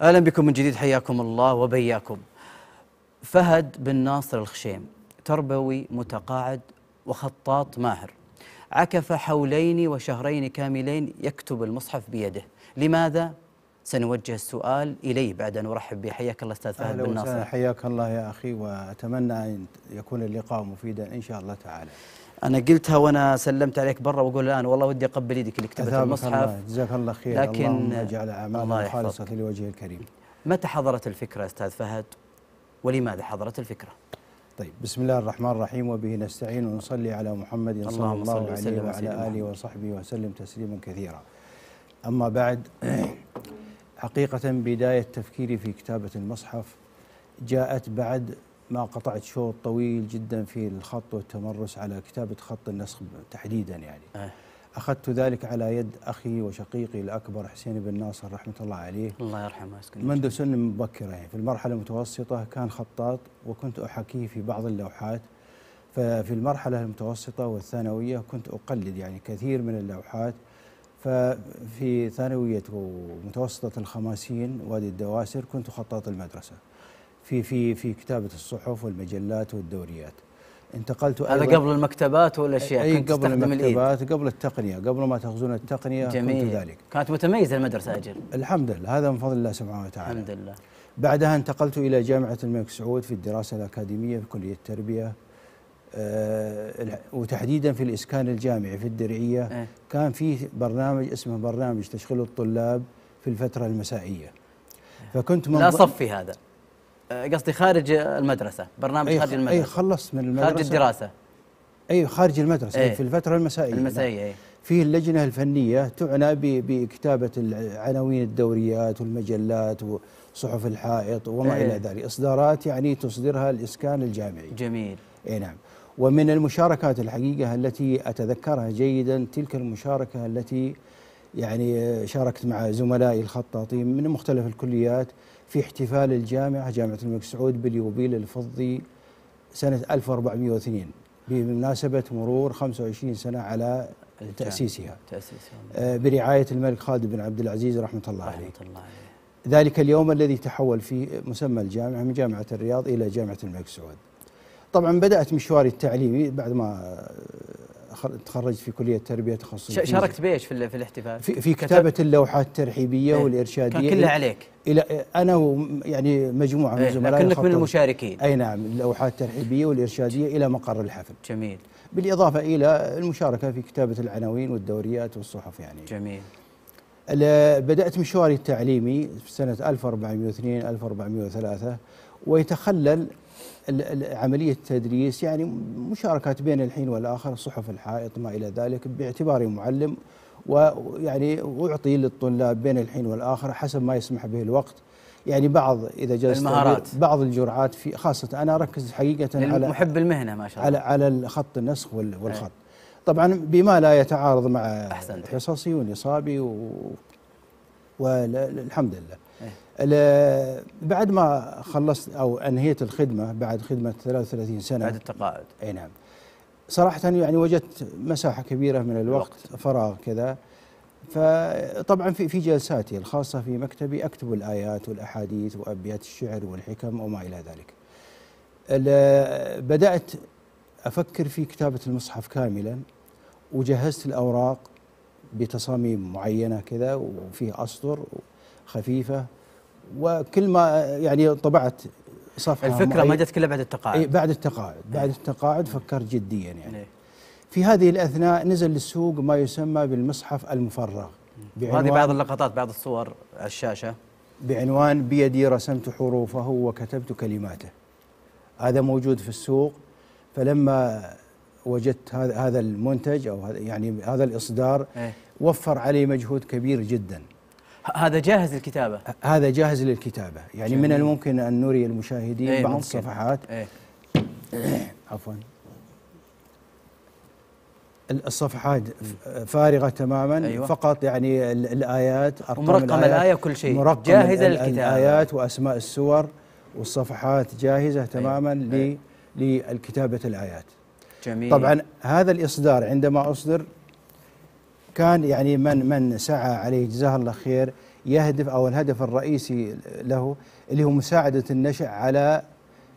أهلا بكم من جديد حياكم الله وبياكم. فهد بن ناصر الخشيم تربوي متقاعد وخطاط ماهر. عكف حولين وشهرين كاملين يكتب المصحف بيده، لماذا؟ سنوجه السؤال إليه بعد أن أرحب به حياك الله أستاذ فهد بن ناصر. حياك الله يا أخي وأتمنى أن يكون اللقاء مفيدا إن شاء الله تعالى أنا قلتها وأنا سلمت عليك برا وأقول الآن والله ودي أقبل يدك اللي كتبت المصحف. الله جزاك الله خير لكن- اللهم اجعل أعمالنا. خالصة لوجهه الكريم متى حضرت الفكرة أستاذ فهد؟ ولماذا حضرت الفكرة؟ طيب بسم الله الرحمن الرحيم وبه نستعين ونصلي على محمد صلى الله وسلم عليه سيدنا وعلى آله. وصحبه وسلم تسليما كثيرا أما بعد حقيقة بداية تفكيري في كتابة المصحف جاءت بعد ما قطعت شوط طويل جدا في الخط والتمرس على كتابة خط النسخ تحديدا يعني. آه. أخذت ذلك على يد أخي وشقيقي الأكبر حسين بن ناصر رحمة الله عليه. الله يرحمه. منذ سن مبكرة يعني. في المرحلة المتوسطة كان خطاط وكنت أحاكيه في بعض اللوحات. ففي المرحلة المتوسطة والثانوية كنت أقلد يعني كثير من اللوحات. ففي ثانوية ومتوسطة الخماسين وادي الدواسر كنت خطاط المدرسة. في في في كتابة الصحف والمجلات والدوريات. انتقلت هذا قبل المكتبات والاشياء أي كنت قبل تستخدم الإيد. المكتبات قبل التقنية. قبل ما تخزون التقنية جميل. كنت ذلك. كانت متميزة المدرسة أجل. الحمد لله. هذا من فضل الله سبحانه وتعالى. الحمد لله. بعدها انتقلت إلى جامعة الملك سعود في الدراسة الأكاديمية في كلية التربية. آه، وتحديدا في الإسكان الجامعي في الدرعية. إيه. كان في برنامج اسمه برنامج تشغيل الطلاب في الفترة المسائية. فكنت من لا صفي هذا. قصدي خارج المدرسة برنامج أي خارج أي المدرسة. خلصت من المدرسة. خارج الدراسة. أي خارج المدرسة إيه. أي في الفترة المسائية. المسائية اي فيه اللجنة الفنية تعنى ب- بكتابة عناوين الدوريات والمجلات وصحف الحائط وما إيه. إلى ذلك. إصدارات يعني تصدرها الإسكان الجامعي. جميل. أي نعم. ومن المشاركات الحقيقة التي أتذكرها جيدا تلك المشاركة التي يعني شاركت مع زملائي الخطاطين من مختلف الكليات في احتفال الجامعة جامعة الملك سعود باليوبيل الفضي سنة 1402 بمناسبة مرور 25 سنة على. تأسيسها. تاسيس آه، برعاية الملك خالد بن عبد العزيز رحمة الله عليه. رحمة الله عليه. ذلك اليوم الذي تحول فيه مسمى الجامعة من جامعة الرياض إلى جامعة الملك سعود. طبعا بدأت مشواري التعليمي بعد ما خر- تخرجت في كلية التربية تخصص ش- الفيزياء. شاركت بإيش في في الاحتفال؟ في, في كتب- كتابة اللوحات الترحيبية إيه. والإرشادية كان كلها عليك إلى أنا وم- يعني مجموعة من إيه، زملائي لكنك من. المشاركين أي نعم اللوحات الترحيبية والإرشادية إلى مقر الحفل جميل بالإضافة إلى المشاركة في كتابة العناوين والدوريات والصحف يعني جميل بدأت مشواري التعليمي في سنة 1402 1403 ويتخلل عملية التدريس يعني مشاركات بين الحين والآخر صحف الحائط ما إلى ذلك باعتباري معلم ويعني أعطي للطلاب بين الحين والآخر حسب ما يسمح به الوقت. يعني بعض إذا جلست المهارات. بعض الجرعات في خاصة أنا أركز حقيقة على محب المهنة ما شاء على الله على الخط النسخ وال- والخط. طبعا بما لا يتعارض مع أحسنت. حصصي ونصابي و... والحمد لله. إيه. بعد ما خلصت أو أنهيت الخدمة بعد خدمة 33 سنة. بعد التقاعد. اي نعم. صراحة يعني وجدت مساحة كبيرة من الوقت فراغ كذا. فطبعا في في جلساتي الخاصة في مكتبي أكتب الآيات والأحاديث وأبيات الشعر والحكم وما إلى ذلك. بدأت أفكر في كتابة المصحف كاملا. وجهزت الأوراق بتصاميم معينة كذا وفيه أسطر خفيفة وكل ما يعني طبعت صفحة الفكرة ما معينة. جت كلها بعد التقاعد. إيه بعد التقاعد. بعد إيه. التقاعد فكرت جديا يعني. إيه. في هذه الأثناء نزل للسوق ما يسمى بالمصحف المفرغ. وهذه بعض اللقطات بعض الصور على الشاشة. بعنوان بيدي رسمت حروفه وكتبت كلماته. هذا موجود في السوق. فلما وجدت هذا هذا المنتج أو يعني هذا الإصدار إيه. وفر علي مجهود كبير جدا هذا جاهز للكتابة هذا جاهز للكتابة يعني من جميل. الممكن أن نري المشاهدين إيه، بعض ممكن. الصفحات إيه عفوا الصفحات ف- فارغة تماما أيوة. فقط يعني ال- الآيات أرقام ومرقم الآيات الآية وكل شيء. مرقم جاهزة ال- للكتابة. الآيات وأسماء السور والصفحات جاهزة تماما أيوة. ل- لكتابة الآيات جميل طبعا هذا الإصدار عندما أصدر كان يعني من من سعى عليه جزاه الله خير يهدف أو الهدف الرئيسي له اللي هو مساعدة النشء على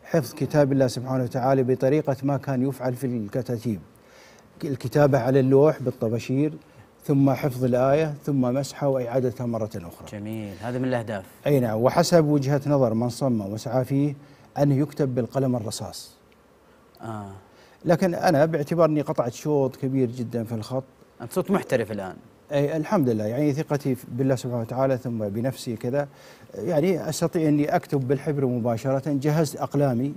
حفظ كتاب الله سبحانه وتعالى بطريقة ما كان يفعل في الكتاتيب الكتابة على اللوح بالطباشير ثم حفظ الآية ثم مسحها واعادتها مرة أخرى. جميل هذا من الأهداف. أي نعم وحسب وجهة نظر من صمم وسعى فيه انه يكتب بالقلم الرصاص. آه لكن أنا باعتبار إني قطعت شوط كبير جدا في الخط. أنت صرت محترف الآن. أي الحمد لله. يعني ثقتي بالله سبحانه وتعالى ثم بنفسي كذا. يعني أستطيع إني أكتب بالحبر مباشرة. جهزت أقلامي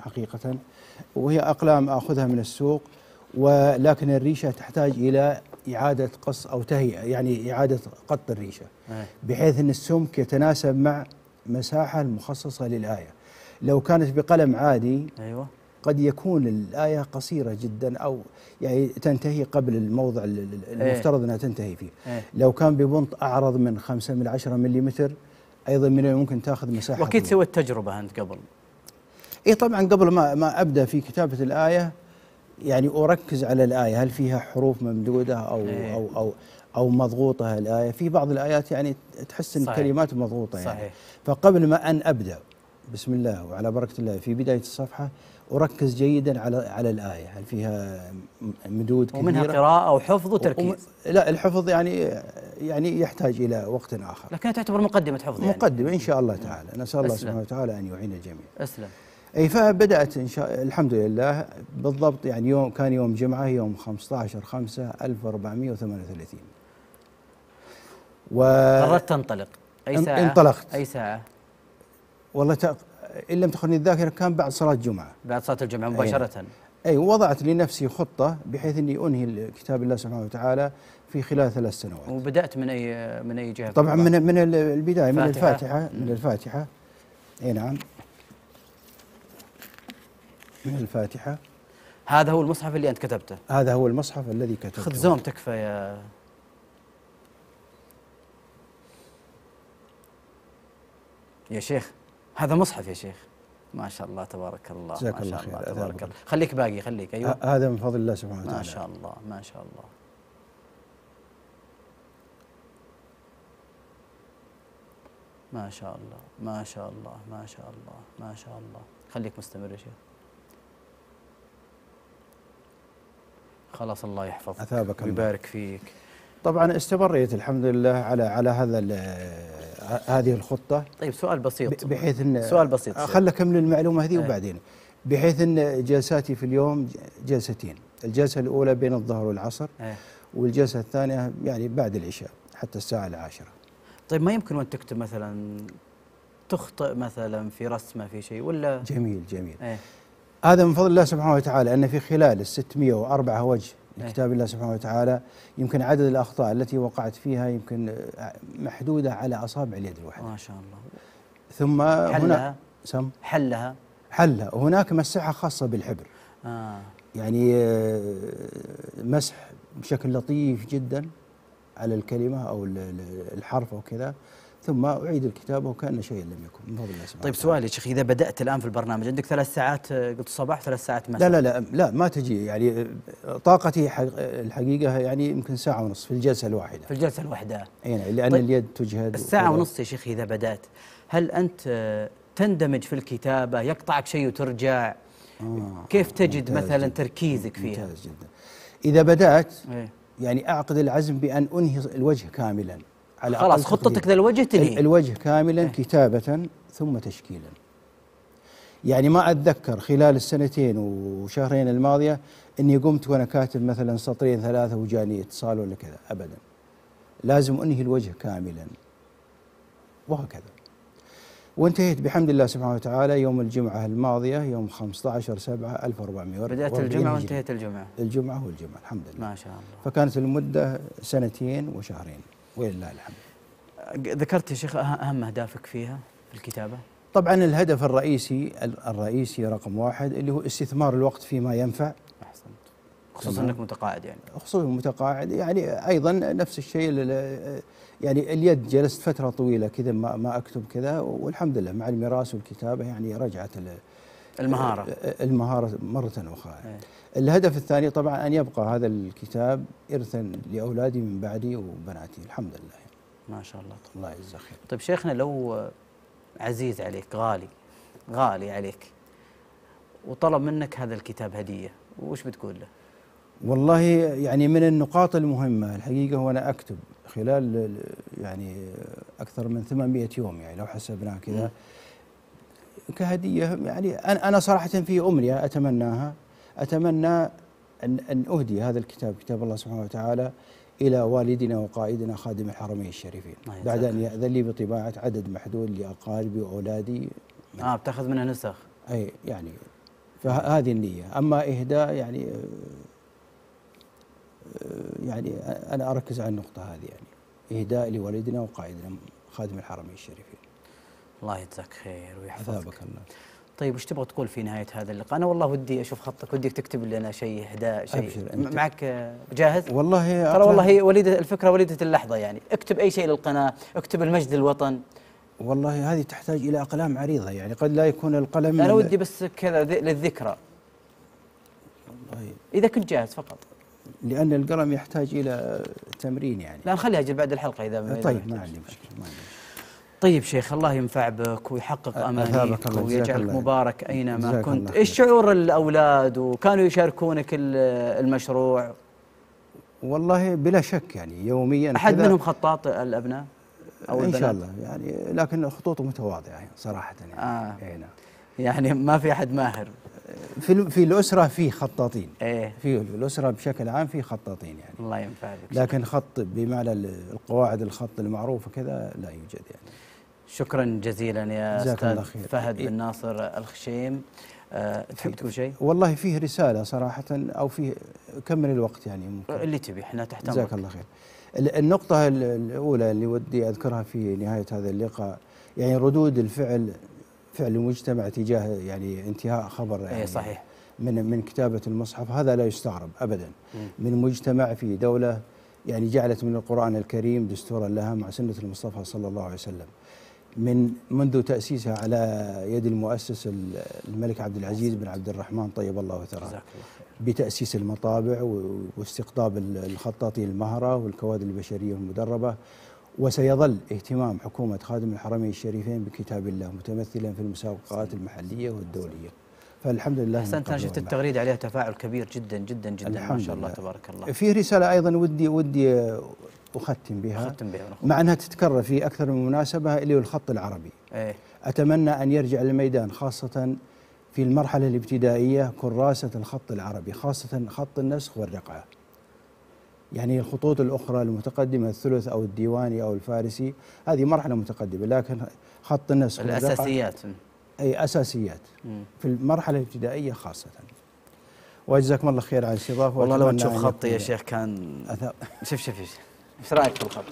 حقيقة وهي أقلام آخذها من السوق ولكن الريشة تحتاج إلى إعادة قص أو تهيئة يعني إعادة قط الريشة. بحيث إن السمك يتناسب مع مساحة المخصصة للآية. لو كانت بقلم عادي أيوه. قد يكون الآية قصيرة جدا أو يعني تنتهي قبل الموضع ال- ال- إيه. المفترض أنها تنتهي فيه إيه. لو كان ببنط أعرض من 5 من 10 ملم أيضا من الممكن تأخذ مساحة طويلة. سويت تجربة أنت قبل. اي طبعا قبل ما ما أبدأ في كتابة الآية يعني أركز على الآية هل فيها حروف ممدودة أو إيه. أو أو أو مضغوطة الآية في بعض الآيات يعني تحس إن. الكلمات مضغوطة يعني صحيح. فقبل ما أن أبدأ بسم الله وعلى بركة الله في بداية الصفحة أركز جيدا على على الآية هل فيها مدود ومنها كثيرة قراءة وحفظ وتركيز. لا الحفظ يعني يعني يحتاج إلى وقت آخر لكنها تعتبر مقدمة حفظ يعني. مقدمة إن شاء الله تعالى نسأل الله. سبحانه وتعالى أن يعين الجميع أسلم. أي فبدأت إن شاء الحمد لله بالضبط يعني يوم كان يوم جمعة يوم 15 5 1438 و قررت تنطلق أي ساعة؟ انطلقت. أي ساعة؟ والله. إن لم تخني الذاكرة كان بعد صلاة جمعه بعد صلاة الجمعة مباشرة. أي وضعت لنفسي خطة بحيث إني أنهي كتاب الله سبحانه وتعالى في خلال ثلاث سنوات. وبدأت من أي من أي جهة؟ طبعا من من البداية من. الفاتحة من الفاتحة. أي نعم. من الفاتحة. هذا هو المصحف اللي أنت كتبته. هذا هو المصحف الذي كتبته. خذ زوم تكفى يا يا شيخ. هذا مصحف يا شيخ. ما شاء الله تبارك الله جزاك الله خير. تبارك الله. خليك باقي خليك أيوه. هذا من فضل الله سبحانه وتعالى. ما شاء الله ما شاء الله. ما شاء الله ما شاء الله ما شاء الله ما شاء الله. خليك مستمر يا شيخ. خلاص الله يحفظك أثابك. ويبارك فيك. طبعا استمريت الحمد لله على على هذا هذه الخطة طيب سؤال بسيط بحيث إن سؤال بسيط. خل اكمل المعلومه هذه إيه. وبعدين بحيث إن جلساتي في اليوم جلستين الجلسة الأولى بين الظهر والعصر إيه. والجلسة الثانية يعني بعد العشاء حتى الساعة العاشرة طيب ما يمكن وانت تكتب مثلا تخطئ مثلا في رسمة في شيء ولا جميل جميل إيه هذا من فضل الله سبحانه وتعالى أن في خلال ال 604 وجه إيه. لكتاب الله سبحانه وتعالى. يمكن عدد الأخطاء التي وقعت فيها يمكن محدودة على أصابع اليد الواحدة. ما شاء الله. ثم هنا حلها. سم. حلها. حلها. وهناك مسحة خاصة بالحبر. آه. يعني آه، مسح بشكل لطيف جدا على الكلمة أو ال- ال- الحرف أو كذا. ثم أعيد الكتابه وكأن شيء لم يكن. من فضل الله سبحانه طيب وتعالى. سؤال يا شيخ إذا بدأت الآن في البرنامج عندك ثلاث ساعات آه، قلت الصباح ثلاث ساعات مساء؟ لا لا لا لا ما تجي يعني آه، طاقتي حق- الحقيقة يعني يمكن ساعة ونصف في الجلسة الواحدة. في الجلسة الواحدة. أي نعم لأن طيب، اليد تجهد الساعة وكذا. ونص يا شيخ إذا بدأت هل أنت آه، تندمج في الكتابة يقطعك شيء وترجع؟ آه، كيف تجد مثلا جداً، تركيزك فيها؟ ممتاز جدا. إذا بدأت إيه. يعني أعقد العزم بأن أنهي الوجه كاملا. على خلاص خطتك تقدير. ذا الوجه ال- تنهي الوجه كاملا إيه. كتابة ثم تشكيلا. يعني ما أتذكر خلال السنتين وشهرين الماضية أني قمت وأنا كاتب مثلا سطرين ثلاثة وجاني اتصال ولا كذا أبدا. لازم أنهي الوجه كاملا. وهكذا. وانتهيت بحمد الله سبحانه وتعالى يوم الجمعة الماضية يوم 15 7 1400 بدأت الجمعة وانتهيت الجمعة. الجمعة والجمعة الحمد لله. ما شاء الله. فكانت المدة سنتين وشهرين. ولله الحمد. ذكرت يا شيخ أه- أهم أهدافك فيها في الكتابة؟ طبعا الهدف الرئيسي الرئيسي رقم واحد اللي هو استثمار الوقت فيما ينفع. أحسنت. خصوصا. إنك متقاعد يعني. خصوصا المتقاعد يعني أيضا نفس الشيء ال- يعني اليد جلست فترة طويلة كذا ما, ما أكتب كذا والحمد لله مع الميراث والكتابة يعني رجعت ال- المهارة. المهارة مرة أخرى. إيه. الهدف الثاني طبعا أن يبقى هذا الكتاب ارثا لأولادي من بعدي وبناتي الحمد لله. ما شاء الله. الله يجزاه خير. طيب شيخنا لو عزيز عليك غالي غالي عليك وطلب منك هذا الكتاب هدية وش بتقول له؟ والله يعني من النقاط المهمة الحقيقة وأنا أكتب خلال يعني أكثر من 800 يوم يعني لو حسبناه كذا. كهدية يعني أنا أنا صراحة في أمنية أتمناها. أتمنى أن أن أهدي هذا الكتاب كتاب الله سبحانه وتعالى إلى والدنا وقائدنا خادم الحرمين الشريفين. بعد أن يجزاك. يأذن لي بطباعة عدد محدود لأقاربي وأولادي. آه بتأخذ منها نسخ. أي يعني فهذه النية. أما إهداء يعني آه، آه، يعني أنا أركز على النقطة هذه يعني إهداء لوالدنا وقائدنا خادم الحرمين الشريفين. الله يجزاك خير ويحفظك الله طيب وش تبغى تقول في نهاية هذا اللقاء؟ أنا والله ودي أشوف خطك وديك تكتب لنا شيء اهداء شيء أبشر أنت. معك آه، جاهز؟ والله ترى والله هي وليدة الفكرة وليدة اللحظة يعني اكتب أي شيء للقناة اكتب المجد للوطن والله هذه تحتاج إلى أقلام عريضة يعني قد لا يكون القلم أنا ودي بس كذا للذكرى والله إذا كنت جاهز فقط لأن القلم يحتاج إلى تمرين يعني لا نخليها أجل بعد الحلقة إذا طيب. ما عندي مشكلة ما عندي. طيب شيخ الله ينفع بك ويحقق أمانيك ويجعلك. مبارك أينما كنت. إيش. شعور الأولاد؟ وكانوا يشاركونك ال- المشروع؟ والله بلا شك يعني يوميا أحد منهم خطاط الأبناء أو البنات شاء الله يعني لكن خطوطه متواضعة صراحة يعني. آه. نعم. يعني ما في أحد ماهر. في في الأسرة في خطاطين. إيه. في الأسرة بشكل عام في خطاطين يعني. الله ينفع بك لكن خط بمعنى ال- القواعد الخط المعروفة كذا لا يوجد يعني. شكرا جزيلا يا أستاذ. فهد إيه. بن ناصر الخشيم أه تحب تقول شيء؟ والله فيه رسالة صراحة أو فيه كم من الوقت يعني ممكن اللي تبي إحنا تحت جزاك الله خير ال- النقطة ال- الأولى اللي ودي أذكرها في نهاية هذا اللقاء يعني ردود الفعل فعل المجتمع تجاه يعني انتهاء خبر يعني إيه صحيح من من كتابة المصحف هذا لا يستغرب أبدا. من مجتمع في دولة يعني جعلت من القرآن الكريم دستورا لها مع سنة المصطفى صلى الله عليه وسلم من منذ تأسيسها على يد المؤسس ال- الملك عبد العزيز بن عبد الرحمن طيب الله ثراه. جزاك الله خير. بتأسيس المطابع واستقطاب ال- الخطاطين المهرة والكوادر البشرية المدربة. وسيظل اهتمام حكومة خادم الحرمين الشريفين بكتاب الله متمثلا في المسابقات المحلية والدولية. فالحمد لله أحسنت أنا شفت. التغريدة عليها تفاعل كبير جدا جدا جدا ما شاء الله لله. تبارك الله. في رسالة أيضا ودي ودي أختم بها. ختم بها مع أنها تتكرر في أكثر من مناسبة اللي هو الخط العربي. إيه. أتمنى أن يرجع للميدان خاصة في المرحلة الابتدائية كراسة الخط العربي خاصة خط النسخ والرقعة يعني الخطوط الأخرى المتقدمة الثلث أو الديواني أو الفارسي هذه مرحلة متقدمة لكن خط النسخ الأساسيات. أي أساسيات. في المرحلة الابتدائية خاصة وجزاكم الله خير على الاستضافة والله لو تشوف خطي يا شيخ كان أثا- شوف شوف شوف إيش رأيك في الخط؟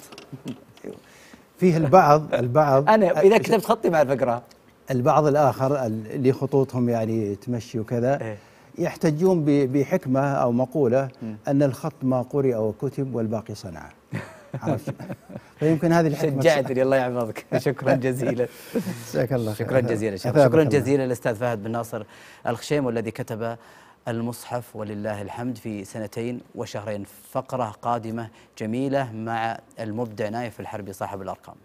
فيه البعض البعض أنا إذا كتبت خطي ما أعرف أقرأه البعض الآخر اللي خطوطهم يعني تمشي وكذا إيه. يحتجون ب- بحكمة أو مقولة مم. أن الخط ما قرئ وكتب والباقي صنعه عرفت. فيمكن هذه الحكمة. شجعتني الله يحفظك. شكرا جزيلا. جزاك الله شكرا جزيلا شكرا جزيلا للاستاذ فهد بن ناصر الخشيم والذي كتب المصحف ولله الحمد في سنتين وشهرين فقرة قادمة جميلة مع المبدع نايف الحربي صاحب الأرقام.